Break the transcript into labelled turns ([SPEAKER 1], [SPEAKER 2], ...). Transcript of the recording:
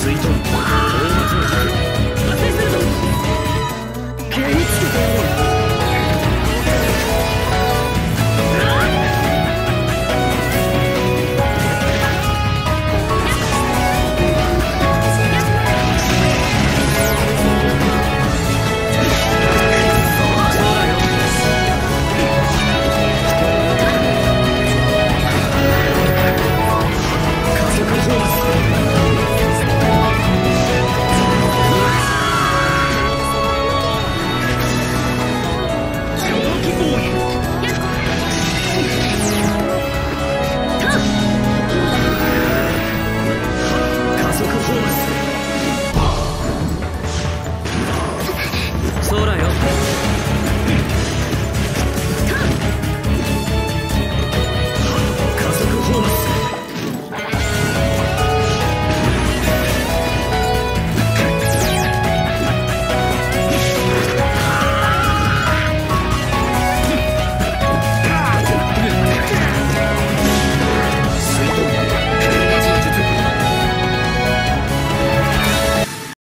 [SPEAKER 1] Zito